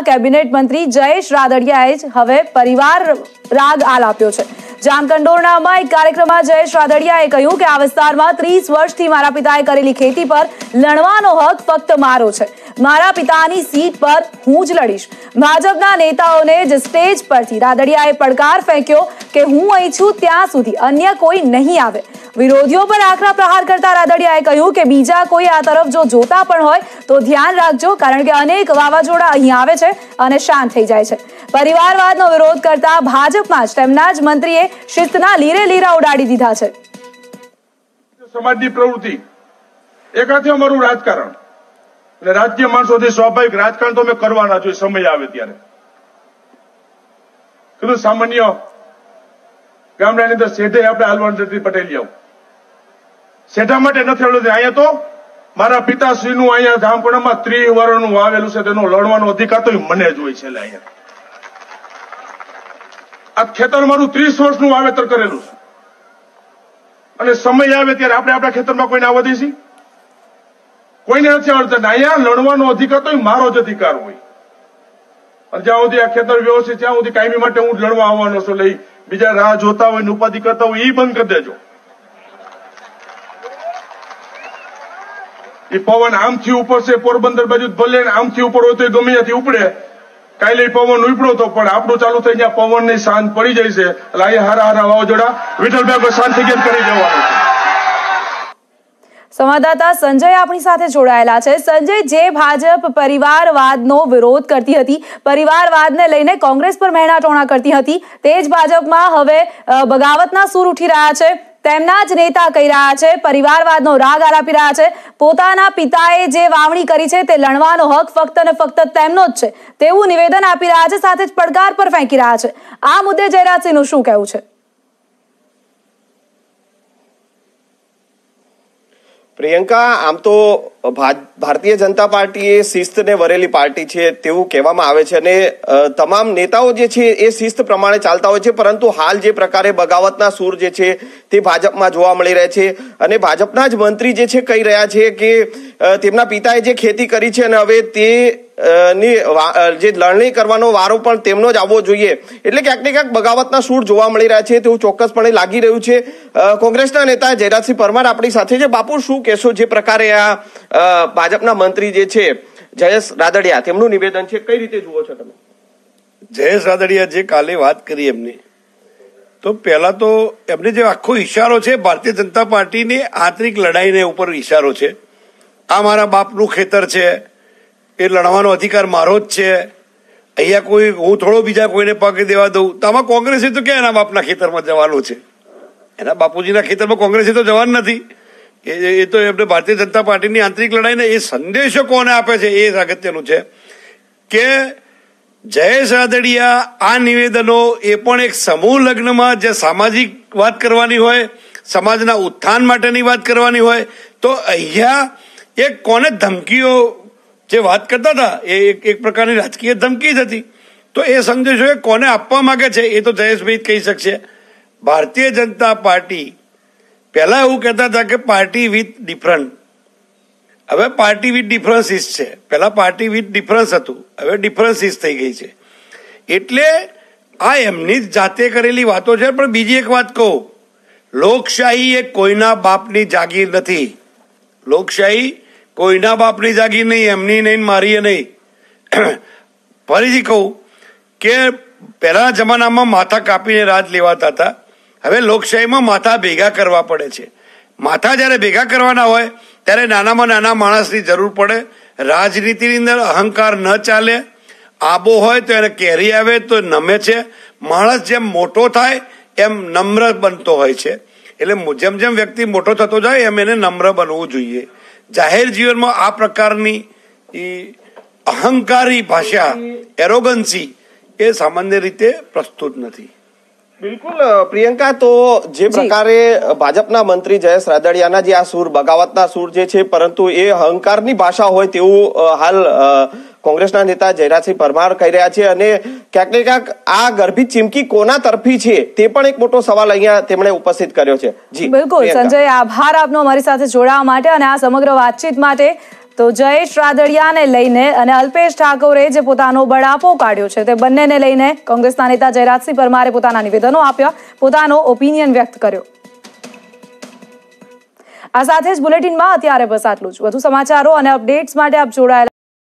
Cabinet મંત્રી જયેશ રાદડિયાએ જ હવે પરિવાર રાગ આલાપ્યો છે. જામકંડોરણામાં એક કાર્યક્રમમાં જયેશ રાદડિયાએ કહ્યું કે આ વિસ્તારમાં ત્રીસ વર્ષથી મારા પિતાએ કરેલી ખેતી પર લણવાનો હક ફક્ત મારો છે. મારા પિતાની સીટ પર હું જ લડીશ. ભાજપના નેતાઓને જ સ્ટેજ પરથી રાદડિયાએ પડકાર ફેંક્યો કે હું અહીં છું ત્યાં સુધી અન્ય કોઈ નહીં આવે. વિરોધીઓ પર આકરા પ્રહાર કરતા રાદડિયાએ કહ્યું કે બીજા કોઈ આ તરફ જો જોતા પણ હોય તો ધ્યાન રાખજો, કારણ કે અનેક વાવાઝોડા અહીં આવે છે અને શાંત થઈ જાય છે. પરિવારવાદનો વિરોધ કરતા ભાજપમાં જ તેમના જ મંત્રીએ શિસ્તના લીરે લીરા ઉડાડી દીધા છે. સમાજની પ્રવૃત્તિ એકાથી અમારું રાજકારણ. એટલે રાજકીય માણસોથી સ્વાભાવિક રાજકારણ તો અમે કરવાના જોઈએ સમય આવે ત્યારે. કીધું સામાન્ય ગામડાની અંદર શેઠે આપણે હાલવાનું જતી પટેલ આવું. શેઠા માટે નથી હાલવું અહીંયા તો મારા પિતાશ્રીનું અહીંયા જામકડામાં ત્રીસ વર્ષનું વાવેલું છે, તેનો લડવાનો અધિકાર તો મને જ હોય છે અહીંયા. આ ખેતર મારું ત્રીસ વર્ષનું વાવેતર કરેલું છે. અને સમય આવે ત્યારે આપણે આપણા ખેતરમાં કોઈને આવવા દઈશી કોઈને નથી આવડતા. અહીંયા લડવાનો અધિકાર તો મારો જ અધિકાર હોય. અને જ્યાં સુધી આ ખેતર વ્યવસ્થિત ત્યાં સુધી કાયમી માટે હું લડવા આવવાનો છું. લઈ બીજા રાહ જોતા હોય ઉપાધિ કરતા હોય એ બંધ કરી દેજો. એ પવન આમથી ઉપર છે, પોરબંદર બાજુ ભલે આમથી ઉપર હોય તો ગમે ત્યાંથી ઉપડે. કાલે પવન ઉપડ્યો તો પણ આપણું ચાલુ થઈ ગયા પવનની શાંત પડી જાય છે. એટલે અહીંયા હારા હારા વાવાઝોડા વિઠ્ઠલભાઈ શાંત ગયા કરી જવાનું સંવાદદાતા સંજય આપણી સાથે જોડાયેલા છે. સંજય, જે ભાજપ પરિવારવાદનો વિરોધ કરતી હતી, પરિવારવાદને લઈને કોંગ્રેસ પર મહેણાટોણા કરતી હતી, તે જ ભાજપમાં હવે બગાવતના સૂર ઉઠી રહ્યા છે. તેમના જ નેતા કહી રહ્યા છે, પરિવારવાદનો રાગ આલાપી રહ્યા છે. પોતાના પિતાએ જે વાવણી કરી છે તે લણવાનો હક ફક્ત અને ફક્ત તેમનો જ છે. તેવું નિવેદન આપી રહ્યા છે, સાથે જ પડકાર પર ફેંકી રહ્યા છે. આ મુદ્દે જયરાજસિંહનું શું કહેવું છે? પ્રિયંકા, આમ તો ભારતીય જનતા પાર્ટી એ શિસ્તને વરેલી પાર્ટી છે તેવું કહેવામાં આવે છે અને તમામ નેતાઓ જે છે એ શિસ્ત પ્રમાણે ચાલતા હોય છે, પરંતુ હાલ જે પ્રકારે બગાવતના સૂર જે છે તે ભાજપમાં જોવા મળી રહ્યા છે અને ભાજપના જ મંત્રી જે છે કહી રહ્યા છે કે તેમના પિતાએ જે ખેતી કરી છે અને હવે તે ની જે લણણી કરવાનો વારો પણ તેમનો જ આવવો જોઈએ. એટલે ક્યાંક ને ક્યાંક બગાવતના સૂર જોવા મળી રહ્યા છે તેવું ચોક્કસપણે લાગી રહ્યું છે. કોંગ્રેસના નેતા જયરાજસિંહ પરમાર આપણી સાથે છે. બાપુ, શું કહેશો જે પ્રકારે આ ભાજપના મંત્રી જે છે, જયેશ રાદડિયા, તેમનું નિવેદન છે? કઈ રીતે જુઓ છો તમે? જયેશ રાદડિયા જે કાલે વાત કરી એમની, તો પહેલા તો એમને જે આખો ઈશારો છે, ભારતીય જનતા પાર્ટીની આંતરિક લડાઈને ઉપર ઈશારો છે. આ મારા બાપનું ખેતર છે. એ લડવાનો અધિકાર મારો જ છે. અહીંયા કોઈ, હું થોડો બીજા કોઈને પગ દેવા દઉં. તો આમાં કોંગ્રેસે તો ક્યાં એના બાપના ખેતરમાં જવાનું છે? એના બાપુજીના ખેતરમાં કોંગ્રેસે તો જવાનું નથી. એ એ તો એમને ભારતીય જનતા પાર્ટીની આંતરિક લડાઈને એ સંદેશો કોને આપે છે? એ અગત્યનું છે. કે જયેશ રાદડિયા આ નિવેદનો એ પણ એક સમૂહ લગ્નમાં જે સામાજિક વાત કરવાની હોય, સમાજના ઉત્થાન માટેની વાત કરવાની હોય, તો અહીંયા એક કોને ધમકીઓ જે વાત કરતા હતા, એ એક એક પ્રકારની રાજકીય ધમકી જ હતી. તો એ સંદેશો એ કોને આપવા માંગે છે, એ તો જયેશભાઈ કહી શકશે. ભારતીય જનતા પાર્ટી પહેલાં એવું કહેતા હતા કે પાર્ટી વિથ ડિફરન્ટ હવે પાર્ટી વિથ ડિફરન્સીસ છે. પહેલાં પાર્ટી વિથ ડિફરન્સ હતું, હવે ડિફરન્સીસ થઈ ગઈ છે. એટલે આ એમની જ જાતે કરેલી વાતો છે, પણ બીજી એક વાત કહું. લોકશાહી એ કોઈના બાપની જાગીર નથી. લોકશાહી કોઈના બાપની જાગીર નહીં, એમની નહીં, મારીએ નહીં. ફરીથી કહું કે પહેલાના જમાનામાં માથા કાપીને રાજ લેવાતા હતા. હવે લોકશાહીમાં માથા ભેગા કરવા પડે છે. માથા જ્યારે ભેગા કરવાના હોય, ત્યારે નાનામાં નાના માણસની જરૂર પડે. રાજનીતિની અંદર અહંકાર ન ચાલે. આબો હોય તો એને કેરી આવે, તો નમે છે. માણસ જેમ મોટો થાય, એમ નમ્ર બનતો હોય છે. એટલે જેમ જેમ વ્યક્તિ મોટો થતો જાય, એમ એને નમ્ર બનવું જોઈએ. જાહેર જીવનમાં આ પ્રકારની અહંકારી ભાષા એરોગન્સી એ સામાન્ય રીતે પ્રસ્તુત નથી. બિલકુલ પ્રિયંકા તો જે પ્રકારે ભાજપના મંત્રી જયેશ રાદડિયાના જે આ સૂર બગાવતના સૂર જે છે પરંતુ એ અહંકારની ભાષા હોય તેવું હાલ અ, કોંગ્રેસના નેતા જયરાજસિંહ પરમાર કહી રહ્યા છે અને ક્યાંક ને ક્યાંક આ ગર્ભિત ચીમકી કોના તરફી છે તે પણ એક મોટો સવાલ અહીંયા તેમણે ઉપસ્થિત કર્યો છે. જી બિલકુલ સંજય આભાર આપનો અમારી સાથે જોડાવા માટે અને આ સમગ્ર વાતચીત માટે. તો જયેશ રાદડિયાને લઈને અને અલ્પેશ ઠાકોરે જે પોતાનો બળાપો કાઢ્યો છે તે બંનેને લઈને કોંગ્રેસના નેતા જયરાજસિંહ પરમારે પોતાના નિવેદનો આપ્યા પોતાનો ઓપિનિયન વ્યક્ત કર્યો. આ સાથે જ બુલેટિનમાં અત્યારે બસ આટલું જ. વધુ સમાચારો અને અપડેટ્સ માટે આપ જોડાયેલા